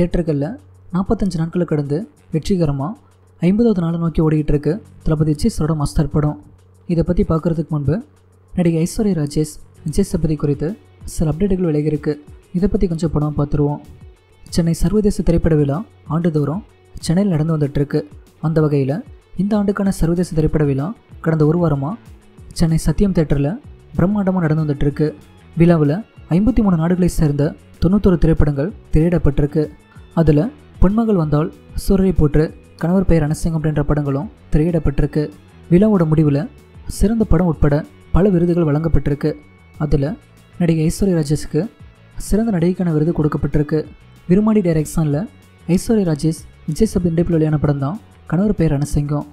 தேட்டர்களில் நாற்பத்தஞ்சு நாட்களை கடந்து வெற்றிகரமாக ஐம்பதாவது நாளை நோக்கி ஓடிக்கிட்டு இருக்கு தளபதி விஜய்ஸோட மாஸ்டர் படம். இதை பற்றி பார்க்குறதுக்கு முன்பு நடிகை ஐஸ்வர்யா ராஜேஷ் விஜய் சபதி குறித்து சில அப்டேட்டுகள் விலகிருக்கு இதை பற்றி கொஞ்சம் படம் பார்த்துருவோம். சென்னை சர்வதேச திரைப்பட விழா ஆண்டுதோறும் சென்னையில் நடந்து வந்துட்டுருக்கு. அந்த வகையில் இந்த ஆண்டுக்கான சர்வதேச திரைப்பட விழா கடந்த ஒரு வாரமாக சென்னை சத்தியம் தேட்டரில் பிரம்மாண்டமாக நடந்து வந்துட்டுருக்கு. விழாவில் ஐம்பத்தி மூணு நாடுகளை சேர்ந்த தொண்ணூத்தொரு திரைப்படங்கள் திரையிடப்பட்டிருக்கு. அதில் பொன்மகள் வந்தால் சூரரை போற்று கணவர் பெயர் அனசிங்கம் அப்படின்ற படங்களும் திரையிடப்பட்டிருக்கு. விழாவோட முடிவில் சிறந்த படம் உட்பட பல விருதுகள் வழங்கப்பட்டிருக்கு. அதில் நடிகை ஐஸ்வர்யா ராஜேஷுக்கு சிறந்த நடிகைக்கான விருது கொடுக்கப்பட்டிருக்கு. விருமாடி டைரக்ஷனில் ஐஸ்வர்யா ராஜேஷ் விஜய் சப் இண்டிப்பில் வெளியான படம் தான் கணவர் பெயர் அனசிங்கம்.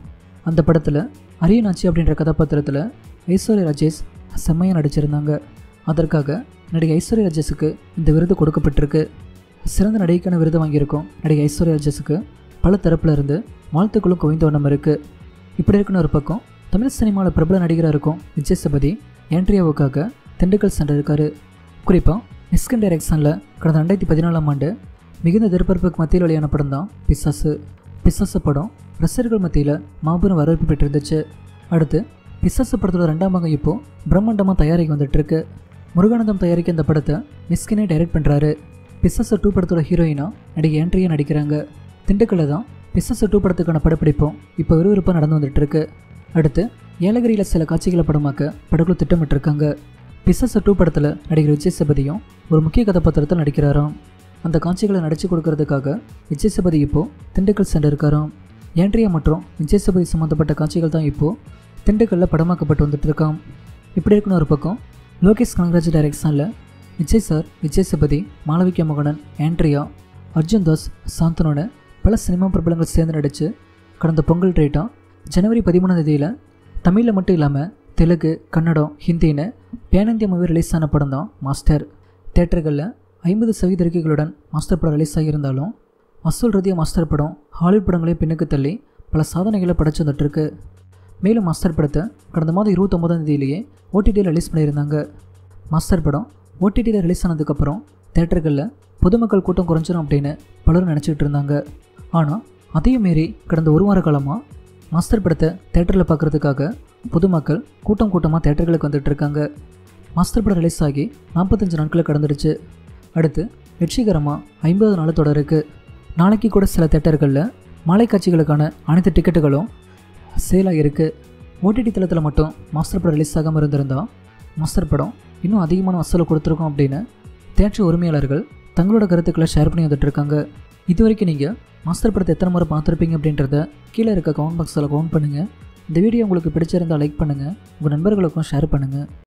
அந்த படத்தில் அரியநாச்சி அப்படின்ற கதாபாத்திரத்தில் ஐஸ்வர்யா ராஜேஷ் செம்மையாக நடிச்சிருந்தாங்க. அதற்காக நடிகை ஐஸ்வர்யா ராஜேஷுக்கு இந்த விருது கொடுக்கப்பட்டிருக்கு. சிறந்த நடிகைக்கான விருது வாங்கியிருக்கோம். நடிகை ஐஸ்வர்யா ராஜஸுக்கு பல தரப்பில் இருந்து வாழ்த்துக்களும் குவிந்த வண்ணம் இருக்குது இப்படி இருக்குன்னு ஒரு பக்கம் தமிழ் சினிமாவில் பிரபல நடிகராக இருக்கும் விஜய் சபதி ஏன்ட்ரியாவுக்காக திண்டுக்கல் சென்றிருக்காரு. குறிப்பாக நிஸ்கன் டைரக்ஷனில் கடந்த ரெண்டாயிரத்தி பதினாலாம் ஆண்டு மிகுந்த எதிர்பார்ப்புக்கு மத்தியில் வெளியான படம் தான் பிசாசு. பிசாசு படம் ரசிகர்கள் மத்தியில் மாபெரும் வரவேற்பு பெற்றிருந்துச்சு. அடுத்து பிசாசு படத்தோட ரெண்டாம் பாகம் இப்போது பிரம்மாண்டமாக தயாரிக்க வந்துட்டுருக்கு முருகானந்தம் தயாரிக்க இந்த படத்தை மிஸ்கினே டைரக்ட் பண்ணுறாரு பிசஸ் டூ படத்தோட ஹீரோயினாக நடிகை ஆண்ட்ரியா நடிக்கிறாங்க. திண்டுக்கல்ல தான் பிசஸ் டூ படத்துக்கான படப்பிடிப்பும் இப்போ விறுவிறுப்பாக நடந்து வந்துட்டுருக்கு. அடுத்து ஏலகிரியில் சில காட்சிகளை படமாக்க படக்குழு திட்டமிட்டிருக்காங்க. பிசஸ் டூ படத்தில் நடிகர் விஜய் சபதியும் ஒரு முக்கிய கதாபாத்திரத்தில் நடிக்கிறாராம். அந்த காட்சிகளை நடிச்சு கொடுக்கறதுக்காக விஜய் சபதி இப்போது திண்டுக்கல் சென்றிருக்காராம். ஏன்ட்ரியா மற்றும் விஜய் சபதி சம்மந்தப்பட்ட காட்சிகள் தான் இப்போது திண்டுக்கல்லில் படமாக்கப்பட்டு வந்துட்டு இருக்காம் இப்படி இருக்குன்னு ஒரு பக்கம் லோகேஷ் கனகராஜ் டைரக்ஷனில் விஜய் சார் விஜய் சபதி மாளவிகா மோகனன் ஆண்ட்ரியா அர்ஜுன் தாஸ் சாந்தனோட பல சினிமா பிரபலங்கள் சேர்ந்து நடித்து கடந்த பொங்கல் ரேட்டாக ஜனவரி பதிமூணாம் தேதியில் தமிழில் மட்டும் இல்லாமல் தெலுங்கு கன்னடம் ஹிந்தின்னு பேனந்திய மூவி ரிலீஸ் ஆன படம் தான் மாஸ்டர் தேட்டர்களில் ஐம்பது சதவீத இருக்கைகளுடன் மாஸ்டர் படம் ரிலீஸ் ஆகியிருந்தாலும் வசூல் ரதிய மாஸ்டர் படம் ஹாலிவுட் படங்களையும் பின்னுக்கு தள்ளி பல சாதனைகளை படைச்சு வந்துட்டுருக்கு மேலும் மாஸ்டர் படத்தை கடந்த மாதம் இருபத்தொம்போதாம் தேதியிலேயே ஓடிடியில் ரிலீஸ் பண்ணியிருந்தாங்க. மாஸ்டர் படம் ஓடிடியில் ரிலீஸ் ஆனதுக்கப்புறம் தேட்டர்களில் பொதுமக்கள் கூட்டம் குறைஞ்சிரும் அப்படின்னு பலரும் நினச்சிக்கிட்டு இருந்தாங்க. ஆனால் அதையும் மீறி கடந்த ஒரு வார காலமாக மாஸ்டர் படத்தை தேட்டரில் பார்க்குறதுக்காக பொதுமக்கள் கூட்டம் கூட்டமாக தேட்டர்களுக்கு வந்துட்டு இருக்காங்க. மாஸ்டர் படம் ரிலீஸ் ஆகி நாற்பத்தஞ்சு நாட்களை கடந்துடுச்சு. அடுத்து வெற்றிகரமாக ஐம்பது நாள் தொடருக்கு நாளைக்கு கூட சில தேட்டர்களில் மாலை காட்சிகளுக்கான அனைத்து டிக்கெட்டுகளும் சேலாக இருக்குது ஓடிடி தளத்தில் மட்டும் மாஸ்டர் படம் ரிலீஸ் ஆகாமல் இருந்திருந்தால் மாஸ்டர் படம் இன்னும் அதிகமான வசூலை கொடுத்துருக்கோம் அப்படின்னு தேட்சி உரிமையாளர்கள் தங்களோட கருத்துக்களை ஷேர் பண்ணி வந்துட்டுருக்காங்க இது வரைக்கும் நீங்கள் மாஸ்டர் படத்தை எத்தனை முறை பார்த்துருப்பீங்க அப்படின்றத கீழே இருக்க கமெண்ட் பாக்ஸில் கவுண்ட் பண்ணுங்கள் இந்த வீடியோ உங்களுக்கு பிடிச்சிருந்தால் லைக் பண்ணுங்கள் உங்கள் நண்பர்களுக்கும் ஷேர் பண்ணுங்கள்